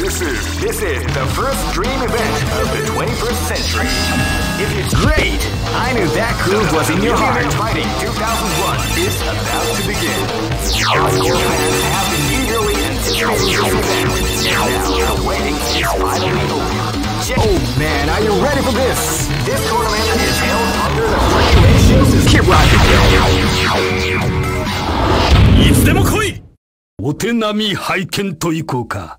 This is this is the first dream event of the 21st century. If it's great, I knew that groove was in your heart. Fighting 2001 is about to begin. Hardcore fans have been eagerly anticipating this event. Now the waiting is finally over. Oh man, are you ready for this? This tournament is held under the regulations. Keep rocking. いつでも来いお手並み拝見といこうか。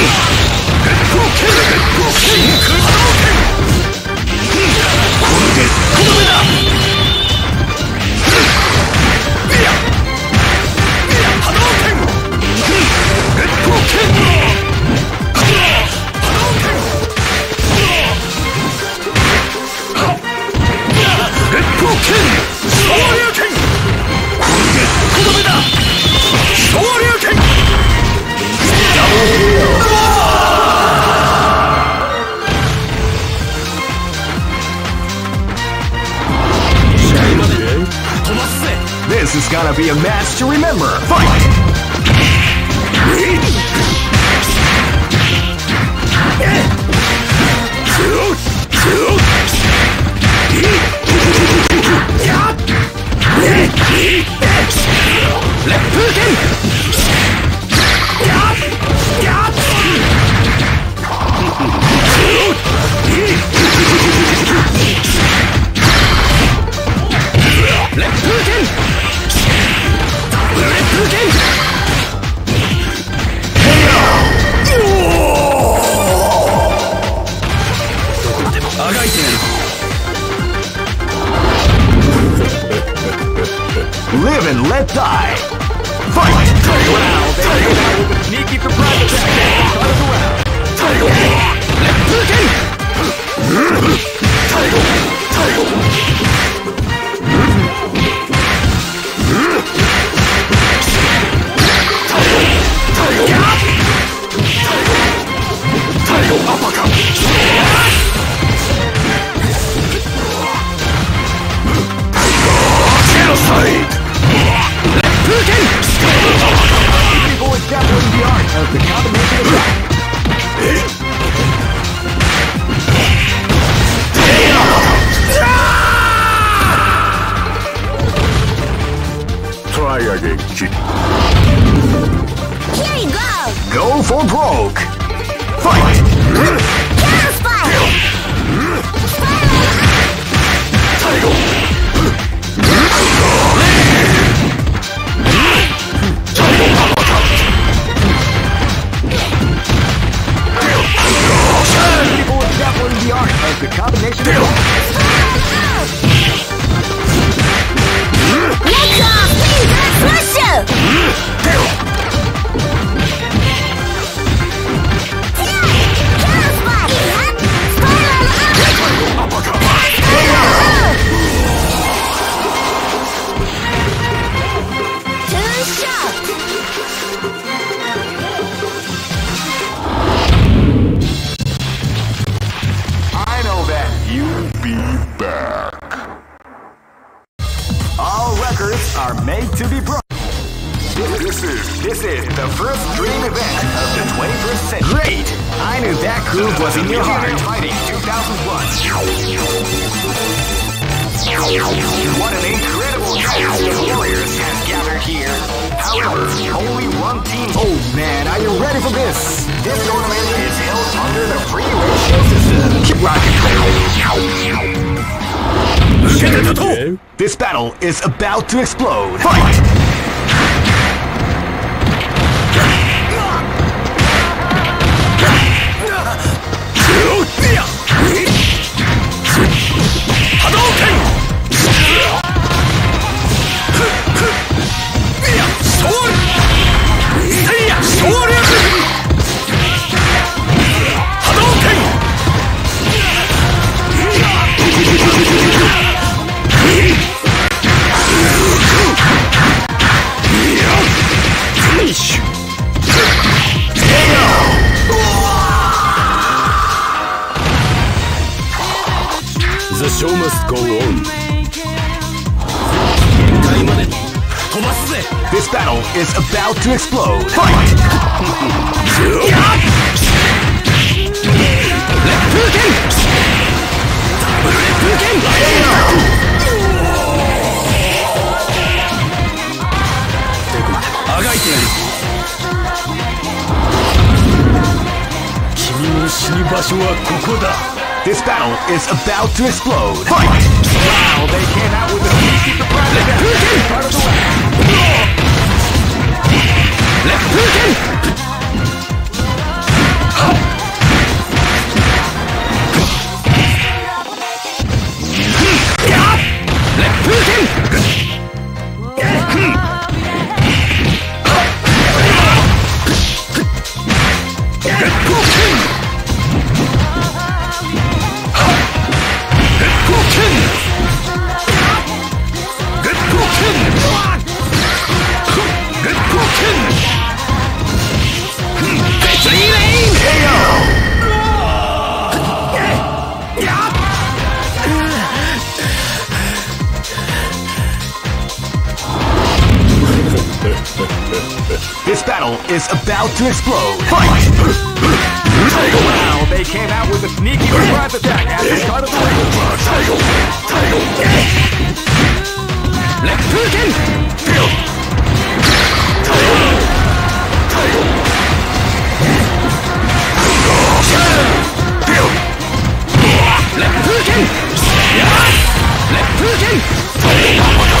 真空 Live and let die. Fight! Wow, they sneaky surprise attack. Cut us around. People is definitely the art of the combination attack. Here you go! Go for broke. Fight! Groove was in your. Fighting 2001. What an incredible cast of warriors has gathered here. However, only one team. Oh man, are you ready for this? This tournament is held under the free ratio system. Keep rocking. This battle is about to explode. Fight! Show must go on This battle is about to explode. Fight! あがいてやる君の死に場所はここだ This battle is about to explode. Fight! Wow, they came out with a sneaky surprise attack. Part of the. This battle is about to explode. Fight! Wow, they came out with a sneaky surprise attack at the start of the round. Targets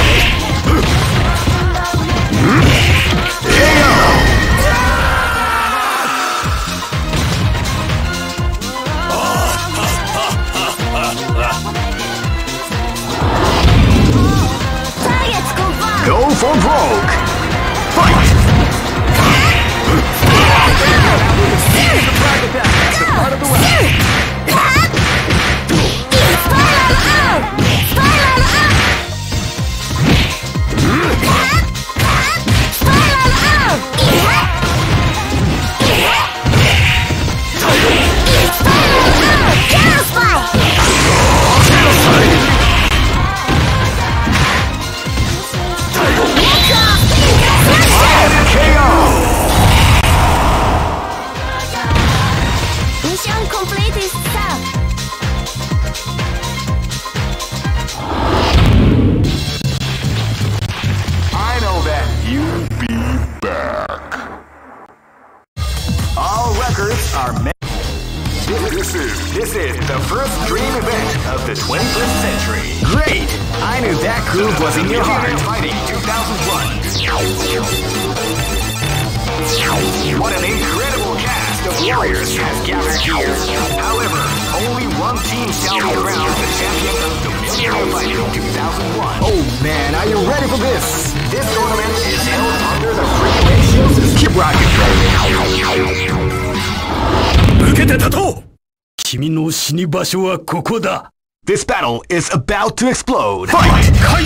2001. Oh man, are you ready for this? This tournament is held under the free ratio system. Keep rocking. 受けて立とう君の死に場所はここだ This battle is about to explode. Fight! カイ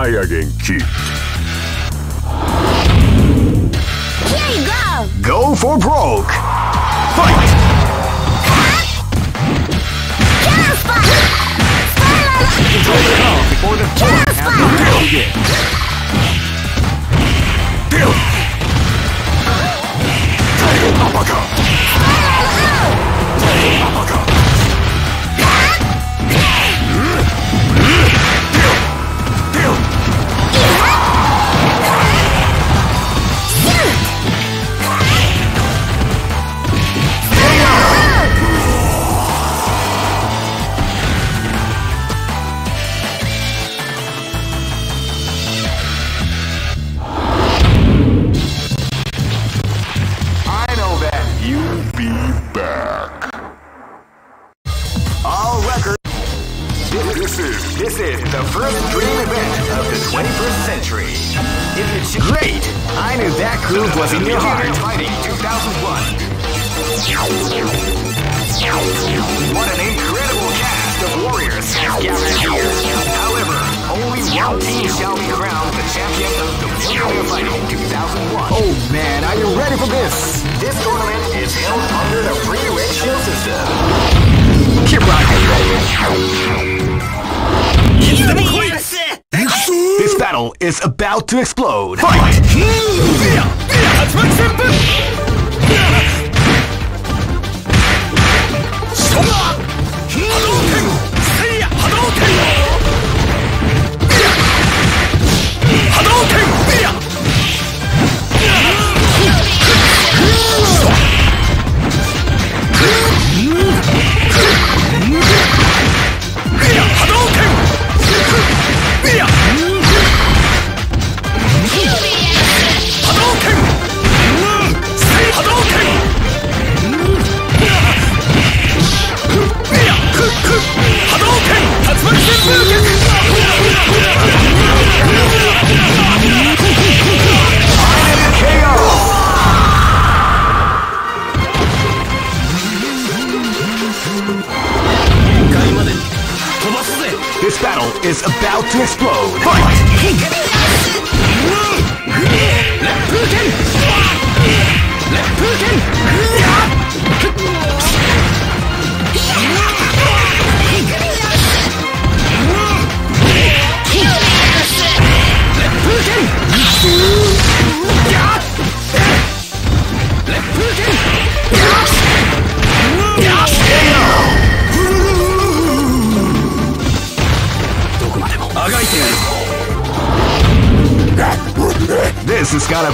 Try again, kid. Here you go! go for broke. Fight! Counter spot! Spiral! Before the Counter spot! I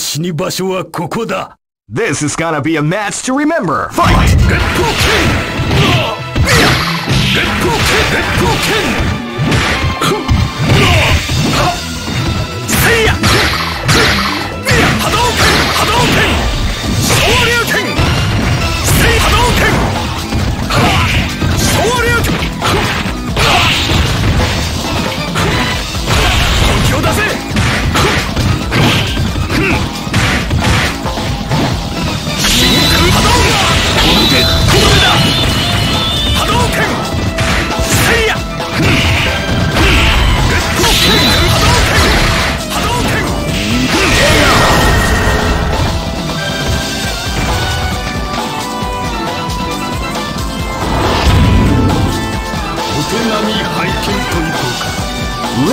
死に場所はここだ This is gonna be a match to remember! Fight! Fight.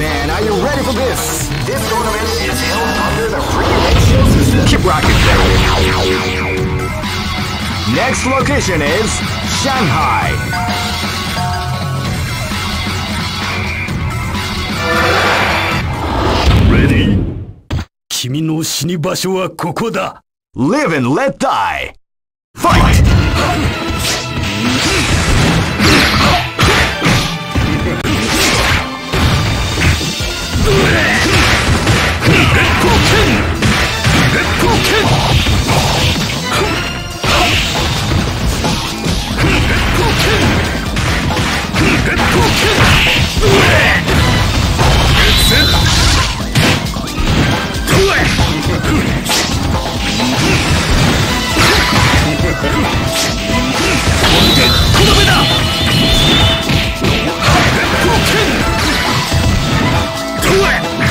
Man, are you ready for this? This tournament is held under the free ratio system. Keep rocking. Next location is Shanghai. Ready? 君の死に場所はここだ Live and let die! Fight! この目だ True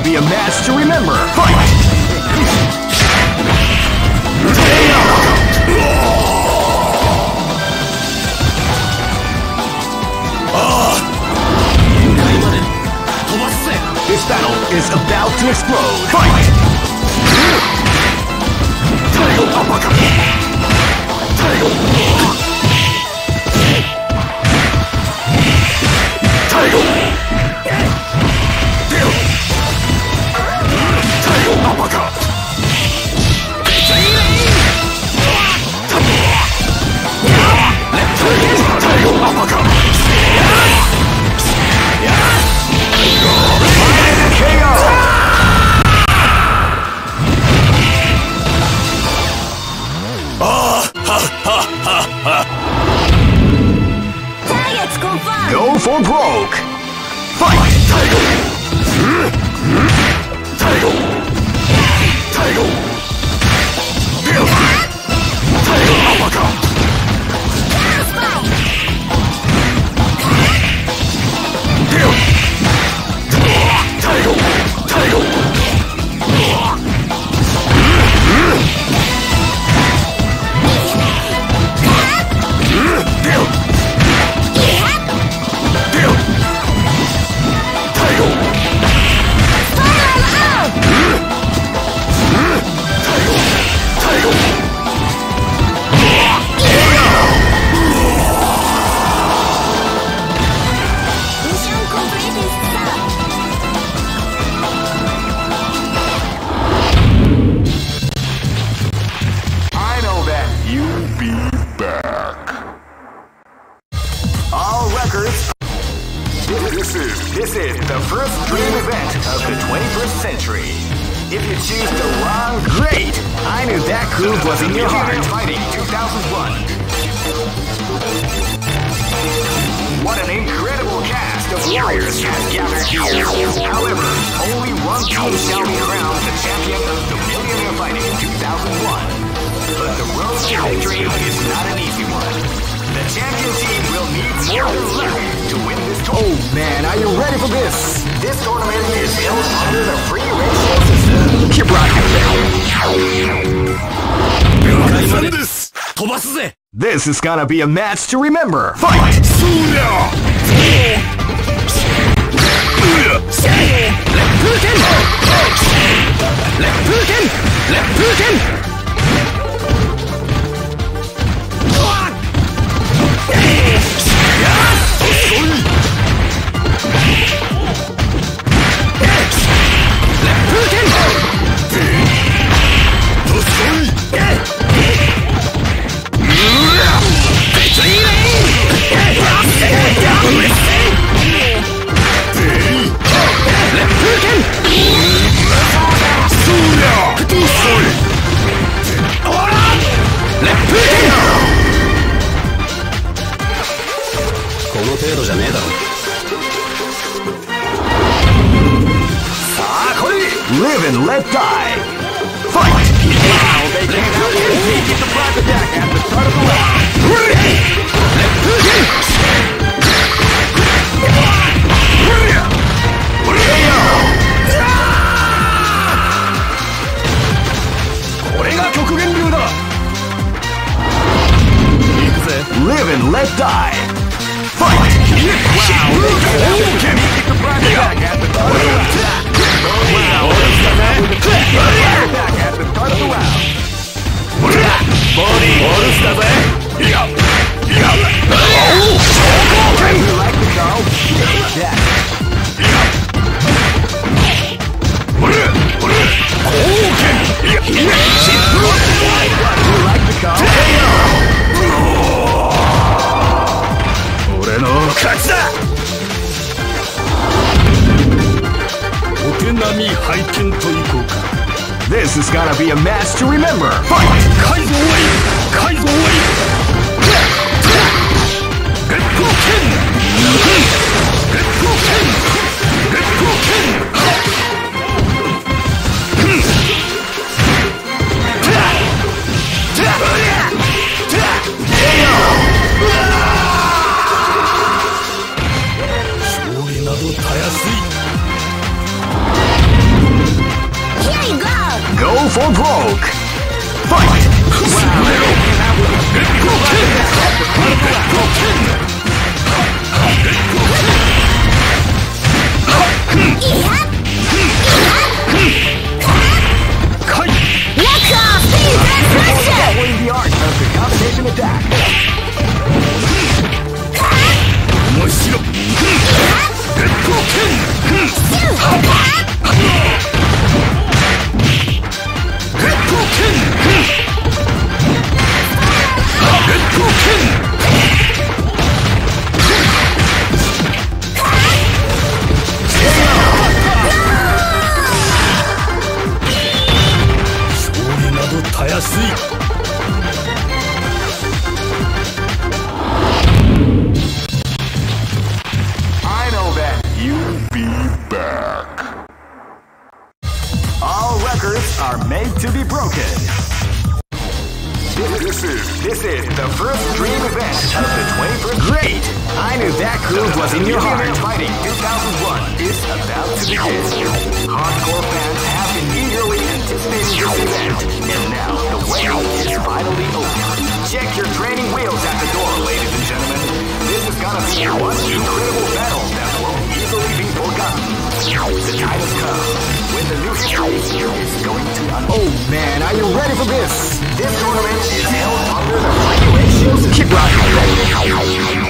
gonna be a match to remember. Fight! This battle is about to explode. Fight! Targets confirmed. Go for broke. Fight! Mission This is this is the first dream event of the 21st century. If you choose the wrong, great. I knew that groove was in your heart. Fighting 2001. What an incredible cast of warriors has gathered here. However, only one team shall be crowned the champion of the Millionaire Fighting 2001. But the road to victory is not an easy one. The champion team will need more than luck to win this tournament. Oh man, are you ready for this? This tournament is held under the free ratio system. Keep rocking. This is gonna be a match to remember. Fight! Fight. にしたぜ is about to begin. Hardcore fans have been eagerly anticipating this event, and now the wait is finally over. Check your training wheels at the door, ladies and gentlemen. This is gonna be one incredible battle that won't easily be forgotten. The time has come when the new history is going to unfold. Oh man, are you ready for this? This tournament is held under the regulations. Keep rocking.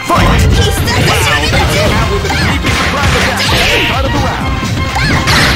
He started shooting at you! Out with a creepy surprise attack start of the round.